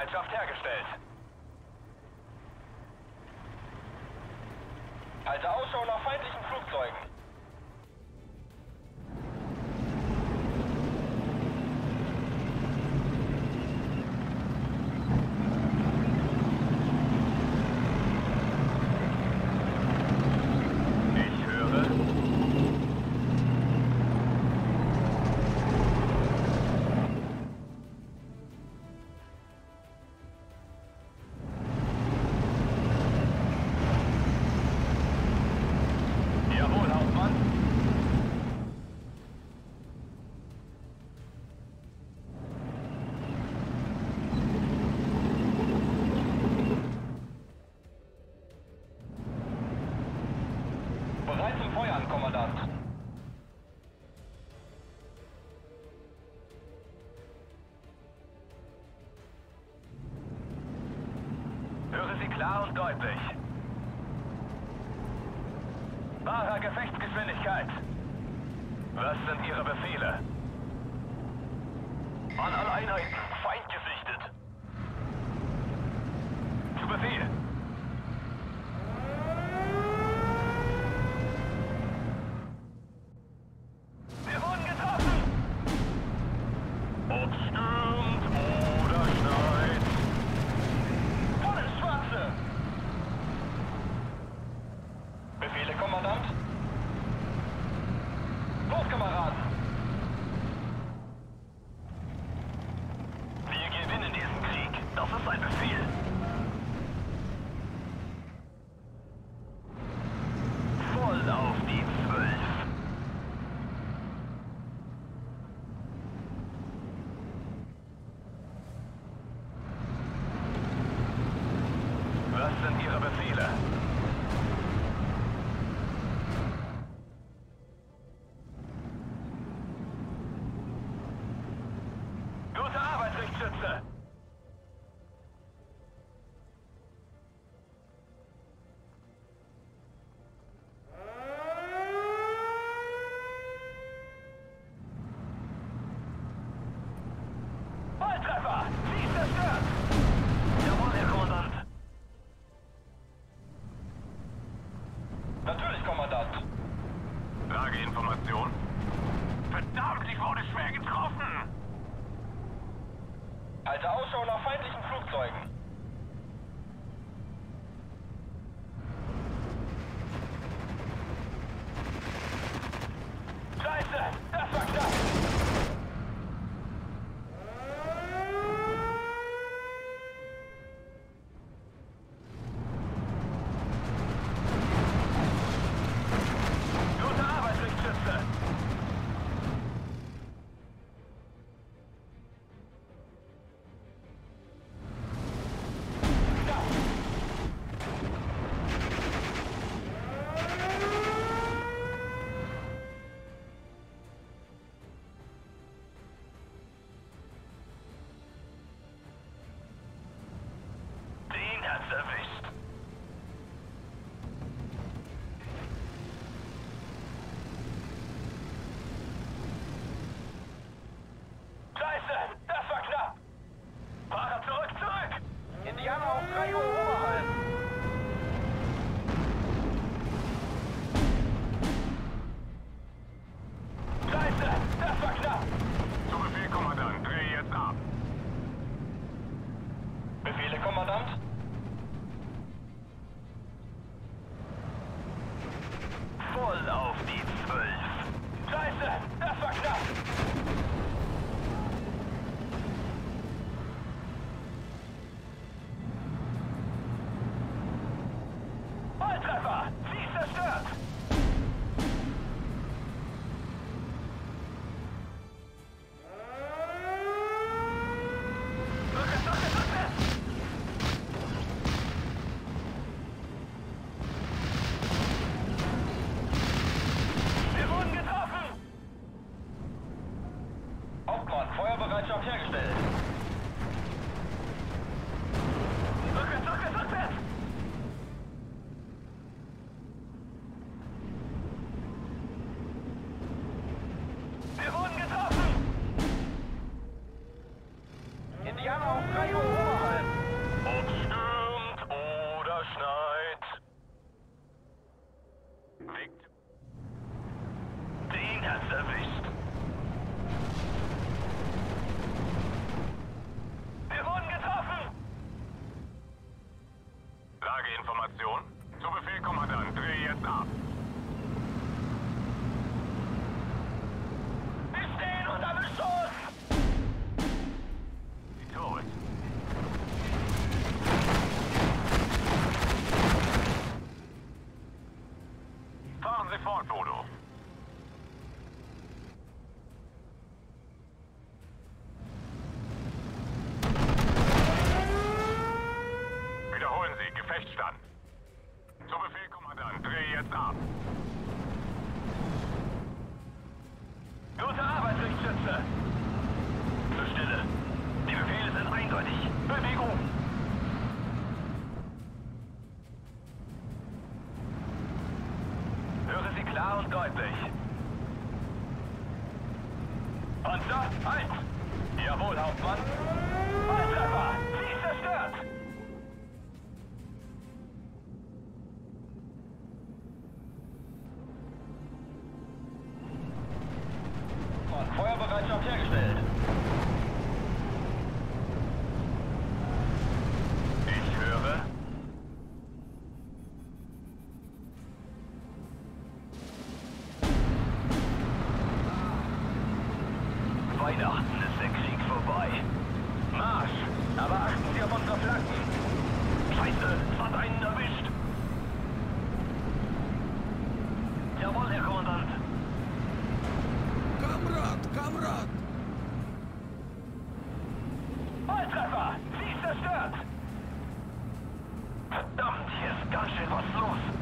Alarmbereitschaft hergestellt. Halte Ausschau nach feindlichen Flugzeugen. Klar und deutlich. Wahrer Gefechtsgeschwindigkeit. Was sind Ihre Befehle? die 12. Scheiße, das war knapp. svar på då. Verdammt, hier ist ganz schön was los.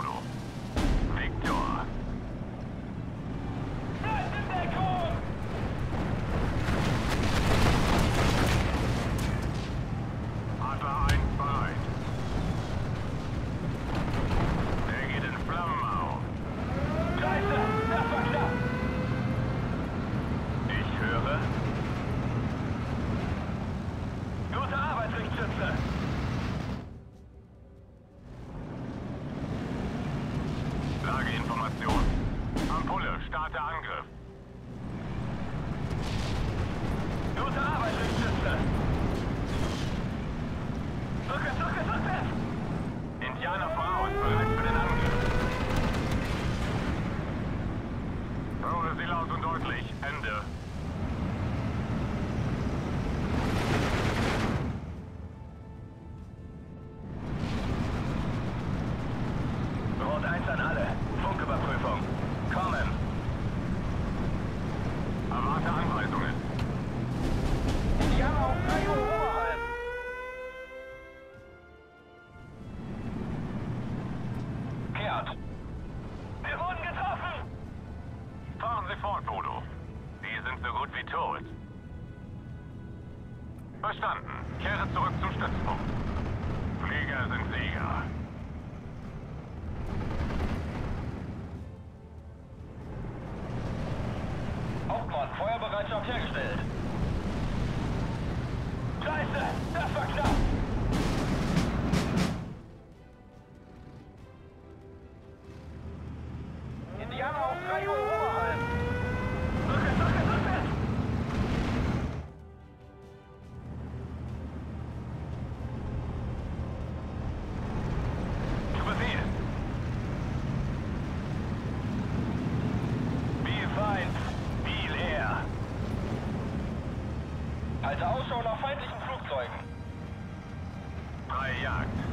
ボール Jagd.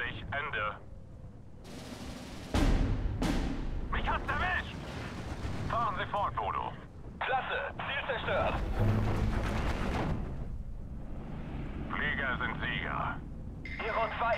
Endlich Ende. Mich hat's erwischt! Fahren Sie fort, Bodo. Klasse, Ziel zerstört. Flieger sind Sieger. Hero 2,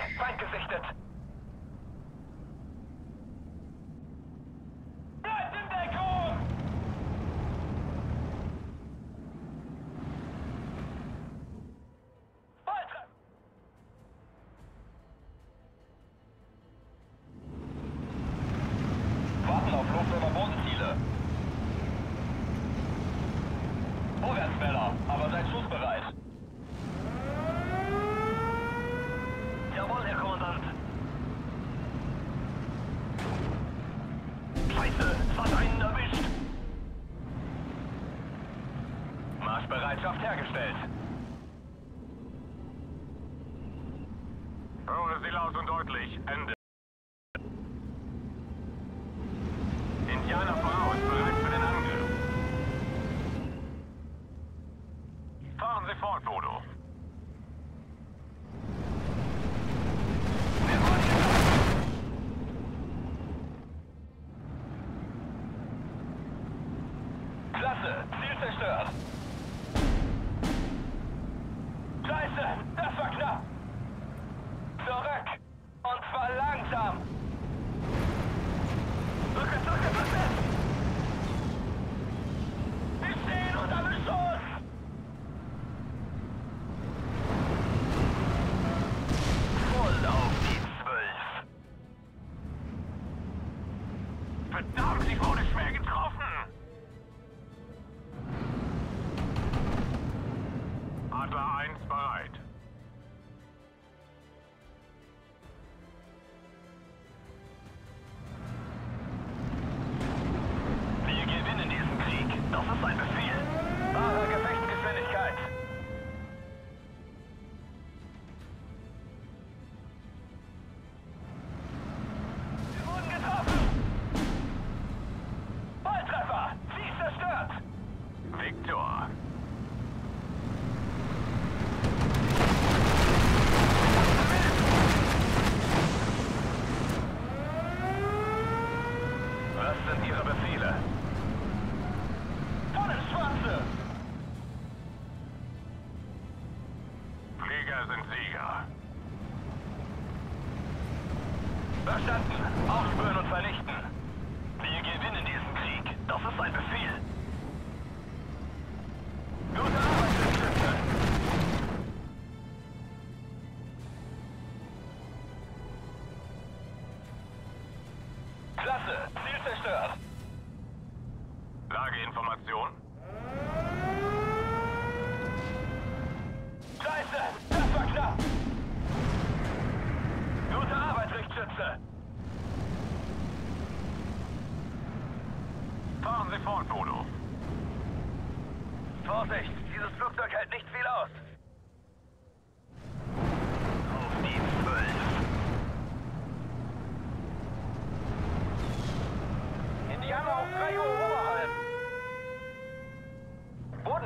Wahre Gefechtsgeschwindigkeit.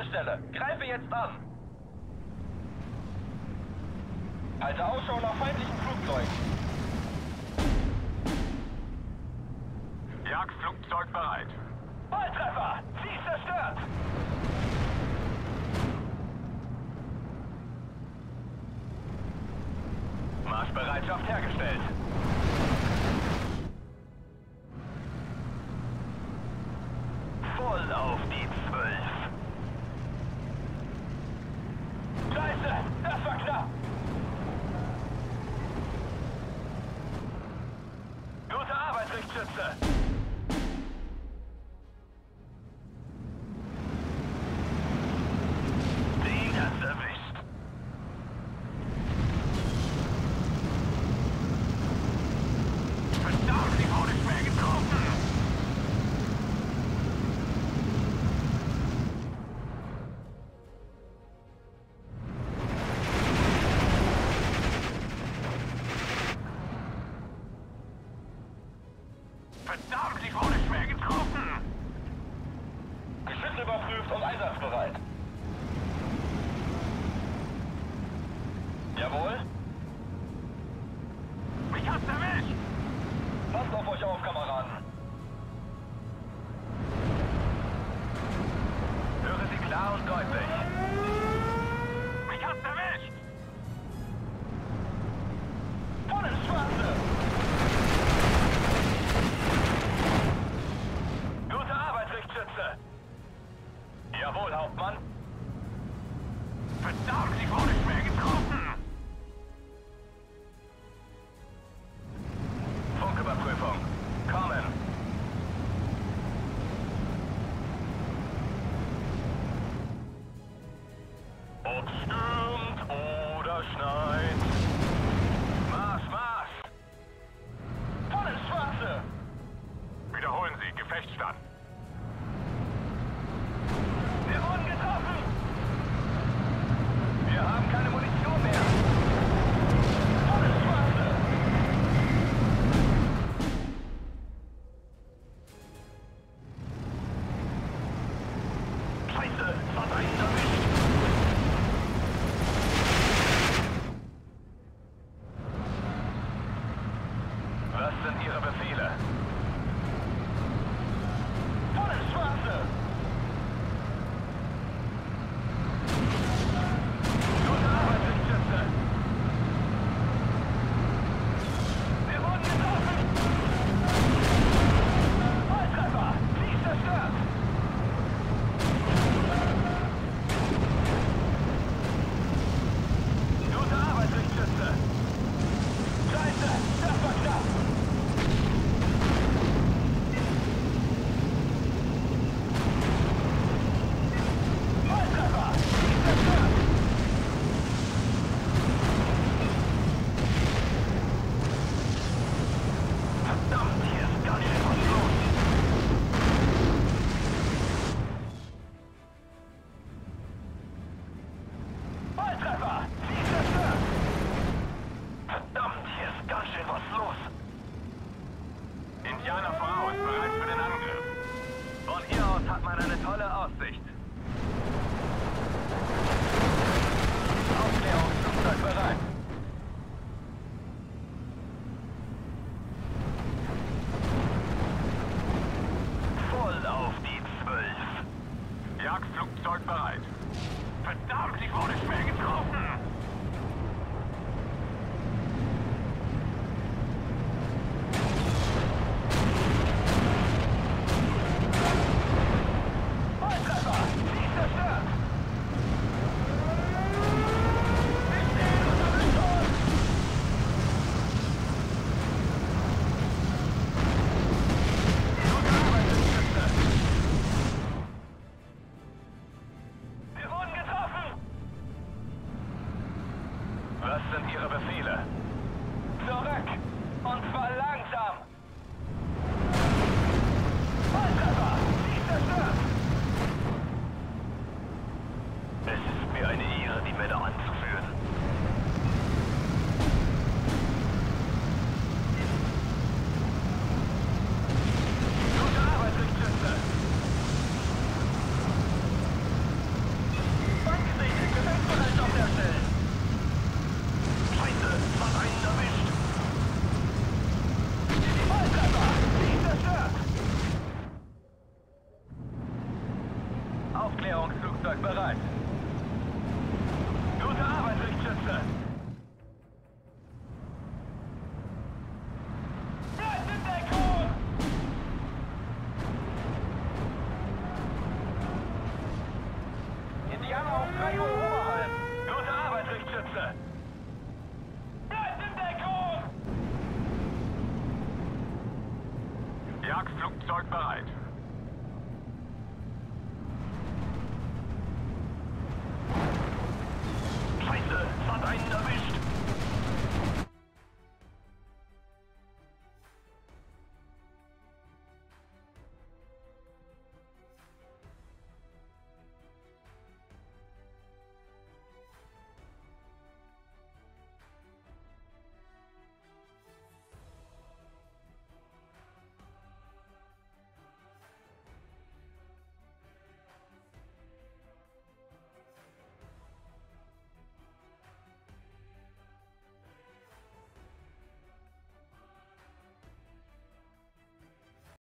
Haltestelle. Greife jetzt an. Halte Ausschau nach feindlichen Flugzeugen. Jagdflugzeug bereit. Balltreffer! Sie ist zerstört! Zniszczę C.